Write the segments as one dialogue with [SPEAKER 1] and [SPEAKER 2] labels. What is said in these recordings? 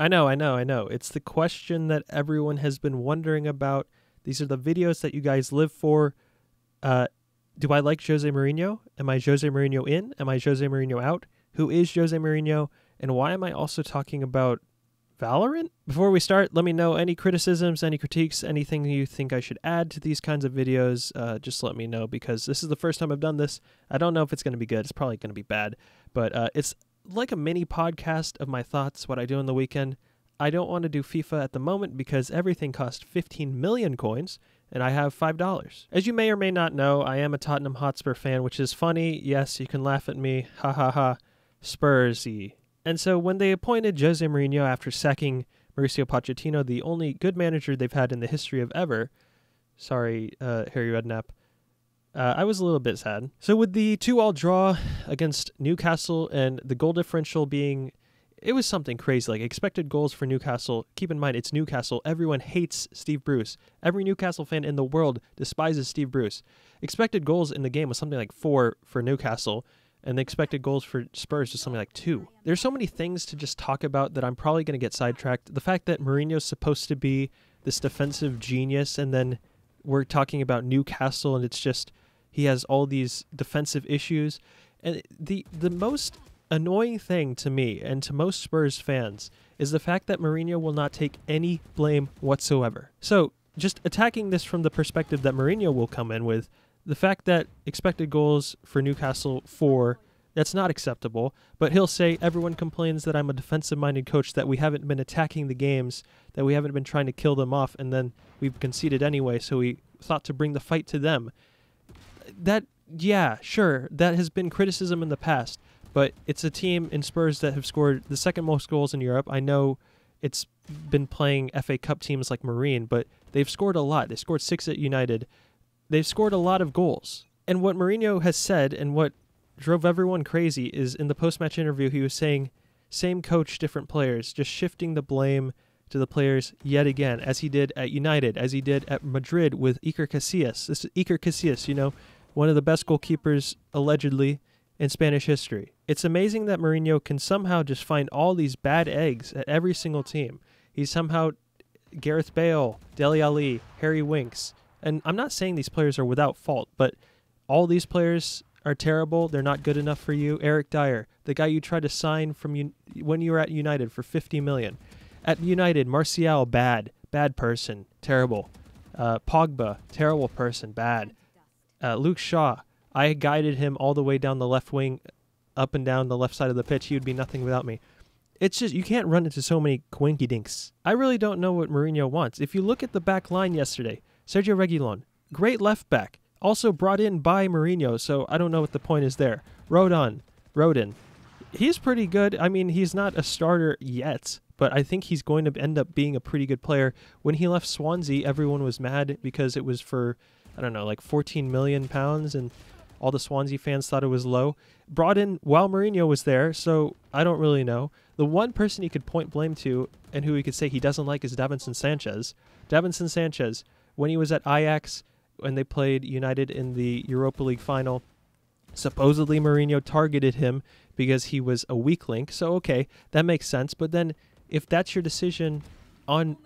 [SPEAKER 1] I know, I know, I know. It's the question that everyone has been wondering about. These are the videos that you guys live for. Uh, do I like Jose Mourinho? Am I Jose Mourinho in? Am I Jose Mourinho out? Who is Jose Mourinho? And why am I also talking about Valorant? Before we start, let me know any criticisms, any critiques, anything you think I should add to these kinds of videos. Uh, just let me know because this is the first time I've done this. I don't know if it's going to be good. It's probably going to be bad, but uh, it's like a mini podcast of my thoughts, what I do on the weekend. I don't want to do FIFA at the moment because everything costs 15 million coins and I have $5. As you may or may not know, I am a Tottenham Hotspur fan, which is funny. Yes, you can laugh at me. Ha ha ha. Spursy. And so when they appointed Jose Mourinho after sacking Mauricio Pochettino, the only good manager they've had in the history of ever, sorry, uh, Harry Redknapp, uh, I was a little bit sad. So with the two-all draw against Newcastle and the goal differential being, it was something crazy. Like expected goals for Newcastle. Keep in mind, it's Newcastle. Everyone hates Steve Bruce. Every Newcastle fan in the world despises Steve Bruce. Expected goals in the game was something like four for Newcastle and the expected goals for Spurs was something like two. There's so many things to just talk about that I'm probably going to get sidetracked. The fact that Mourinho's supposed to be this defensive genius, and then we're talking about Newcastle, and it's just he has all these defensive issues. And the the most annoying thing to me and to most Spurs fans is the fact that Mourinho will not take any blame whatsoever. So just attacking this from the perspective that Mourinho will come in with, the fact that expected goals for Newcastle four that's not acceptable. But he'll say everyone complains that I'm a defensive minded coach, that we haven't been attacking the games, that we haven't been trying to kill them off, and then we've conceded anyway, so we thought to bring the fight to them. That, yeah, sure, that has been criticism in the past, but it's a team in Spurs that have scored the second most goals in Europe. I know it's been playing FA Cup teams like Marine, but they've scored a lot. They scored six at United they've scored a lot of goals. And what Mourinho has said and what drove everyone crazy is in the post-match interview he was saying same coach different players just shifting the blame to the players yet again as he did at United as he did at Madrid with Iker Casillas this is Iker Casillas you know one of the best goalkeepers allegedly in Spanish history it's amazing that Mourinho can somehow just find all these bad eggs at every single team he's somehow Gareth Bale Dele Alli, Harry Winks and I'm not saying these players are without fault, but all these players are terrible. They're not good enough for you. Eric Dier, the guy you tried to sign from when you were at United for 50 million. At United, Martial, bad, bad person, terrible. Uh, Pogba, terrible person, bad. Uh, Luke Shaw, I guided him all the way down the left wing, up and down the left side of the pitch. He would be nothing without me. It's just you can't run into so many quinky dinks. I really don't know what Mourinho wants. If you look at the back line yesterday, Sergio Reguilon, great left back, also brought in by Mourinho, so I don't know what the point is there. Rodon, Rodon, he's pretty good. I mean, he's not a starter yet, but I think he's going to end up being a pretty good player. When he left Swansea, everyone was mad because it was for, I don't know, like 14 million pounds, and all the Swansea fans thought it was low. Brought in while Mourinho was there, so I don't really know. The one person he could point blame to and who he could say he doesn't like is Davinson Sanchez. Davinson Sanchez when he was at Ajax when they played United in the Europa League final. Supposedly Mourinho targeted him because he was a weak link. So okay, that makes sense. But then if that's your decision on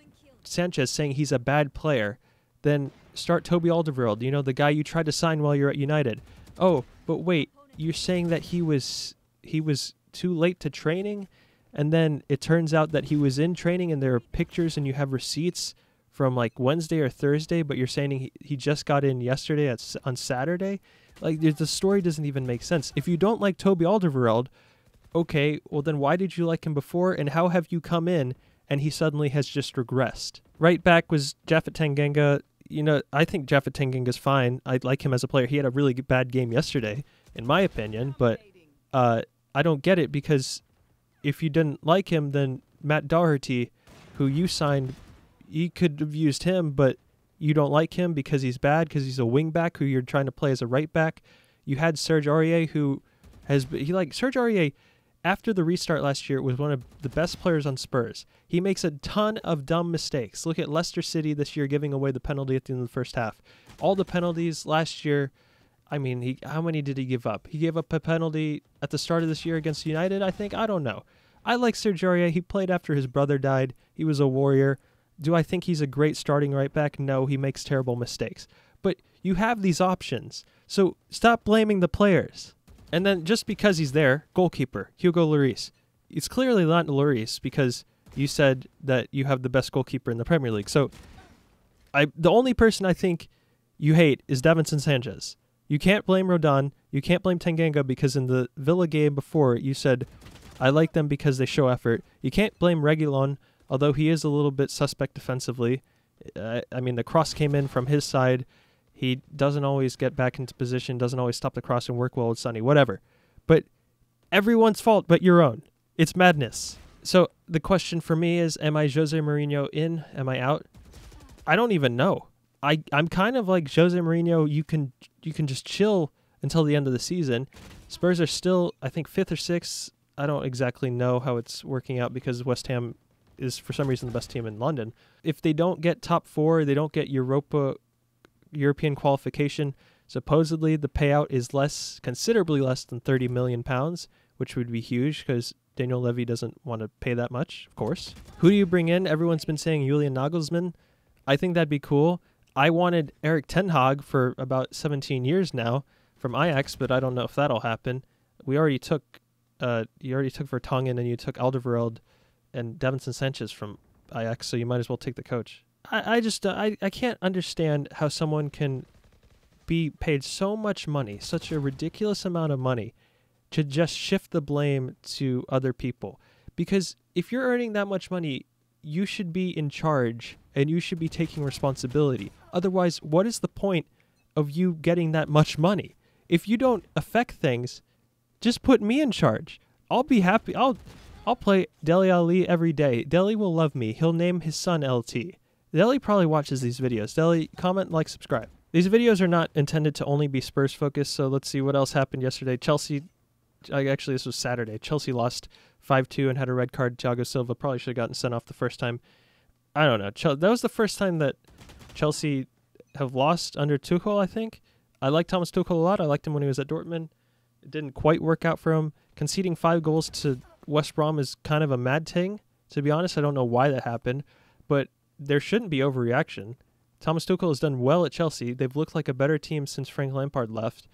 [SPEAKER 1] Sanchez saying he's a bad player, then start Toby Alderweireld, you know, the guy you tried to sign while you're at United. Oh, but wait, you're saying that he was he was too late to training and then it turns out that he was in training and there are pictures and you have receipts from like Wednesday or Thursday, but you're saying he, he just got in yesterday at, on Saturday. Like the story doesn't even make sense. If you don't like Toby Alderweireld, okay, well then why did you like him before, and how have you come in and he suddenly has just regressed? Right back was Japhet Tanganga. You know, I think Japhet is fine. I like him as a player. He had a really bad game yesterday, in my opinion, but uh, I don't get it because if you didn't like him, then Matt Doherty, who you signed you could have used him, but you don't like him because he's bad because he's a wing back who you're trying to play as a right back. You had Serge Aurier who has he like Serge Aurier after the restart last year was one of the best players on Spurs. He makes a ton of dumb mistakes. Look at Leicester City this year giving away the penalty at the end of the first half. All the penalties last year. I mean, he how many did he give up? He gave up a penalty at the start of this year against United, I think. I don't know. I like Aurier. He played after his brother died. He was a warrior. Do I think he's a great starting right back? No, he makes terrible mistakes. But you have these options. So stop blaming the players. And then just because he's there, goalkeeper, Hugo Lloris. It's clearly not Lloris because you said that you have the best goalkeeper in the Premier League. So I the only person I think you hate is Davinson Sanchez. You can't blame Rodon. You can't blame Tanganga because in the Villa game before you said, I like them because they show effort. You can't blame Reguilon, although he is a little bit suspect defensively. I mean, the cross came in from his side. He doesn't always get back into position, doesn't always stop the cross and work well with Sonny, whatever. But everyone's fault but your own. It's madness. So the question for me is Am I Jose Mourinho in? Am I out? I don't even know. I, I'm kind of like Jose Mourinho. You can you can just chill until the end of the season. Spurs are still, I think, fifth or sixth. I don't exactly know how it's working out because West Ham is for some reason the best team in London. If they don't get top four, they don't get Europa European qualification. Supposedly, the payout is less, considerably less than 30 million pounds, which would be huge because Daniel Levy doesn't want to pay that much, of course. Who do you bring in? Everyone's been saying Julian Nagelsmann. I think that'd be cool. I wanted Erik Ten Hag for about 17 years now from Ajax, but I don't know if that'll happen. We already took, uh, you already took Vertonghen and you took Alderweireld and Davinson Sanchez from Ajax, so you might as well take the coach. I, I just uh, I, I can't understand how someone can be paid so much money, such a ridiculous amount of money, to just shift the blame to other people. Because if you're earning that much money, you should be in charge and you should be taking responsibility. Otherwise, what is the point of you getting that much money? If you don't affect things, just put me in charge. I'll be happy. I'll I'll play Dele Alli every day. Dele will love me. He'll name his son LT. Dele probably watches these videos. Dele, comment, like, subscribe. These videos are not intended to only be Spurs focused, so let's see what else happened yesterday. Chelsea, actually, this was Saturday. Chelsea lost 5 2 and had a red card. Thiago Silva probably should have gotten sent off the first time. I don't know. That was the first time that Chelsea have lost under Tuchel, I think. I like Thomas Tuchel a lot. I liked him when he was at Dortmund. It didn't quite work out for him. Conceding five goals to West Brom is kind of a mad thing, to be honest. I don't know why that happened, but there shouldn't be overreaction. Thomas Tuchel has done well at Chelsea. They've looked like a better team since Frank Lampard left.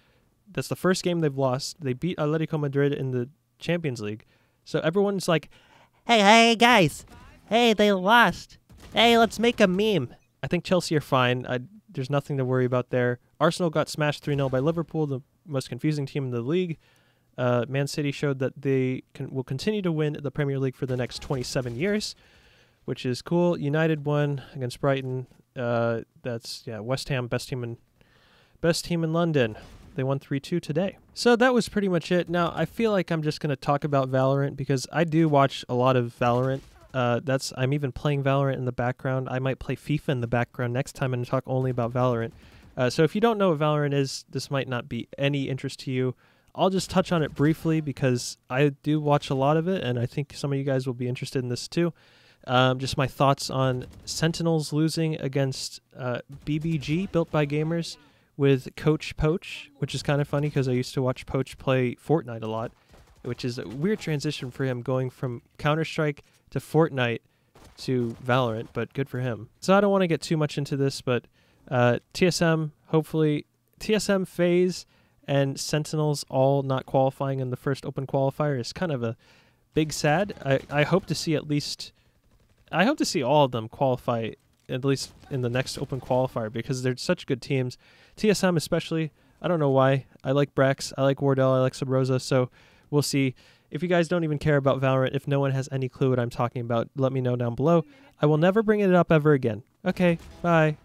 [SPEAKER 1] That's the first game they've lost. They beat Atletico Madrid in the Champions League. So everyone's like, "Hey, hey, guys! Hey, they lost. Hey, let's make a meme." I think Chelsea are fine. I, there's nothing to worry about there. Arsenal got smashed 3 0 by Liverpool, the most confusing team in the league. Uh, Man City showed that they can, will continue to win the Premier League for the next 27 years which is cool. United won against Brighton. Uh, that's yeah, West Ham best team in best team in London. They won 3-2 today. So that was pretty much it. Now, I feel like I'm just going to talk about Valorant because I do watch a lot of Valorant. Uh, that's I'm even playing Valorant in the background. I might play FIFA in the background next time and talk only about Valorant. Uh, so if you don't know what Valorant is, this might not be any interest to you. I'll just touch on it briefly because I do watch a lot of it, and I think some of you guys will be interested in this too. Um, just my thoughts on Sentinels losing against uh, BBG, built by gamers, with Coach Poach, which is kind of funny because I used to watch Poach play Fortnite a lot, which is a weird transition for him going from Counter Strike to Fortnite to Valorant, but good for him. So I don't want to get too much into this, but uh, TSM, hopefully, TSM FaZe and Sentinels all not qualifying in the first open qualifier is kind of a big sad. I, I hope to see at least I hope to see all of them qualify at least in the next open qualifier because they're such good teams. TSM especially. I don't know why. I like Brax. I like Wardell. I like Subroza. So we'll see. If you guys don't even care about Valorant, if no one has any clue what I'm talking about, let me know down below. I will never bring it up ever again. Okay, bye.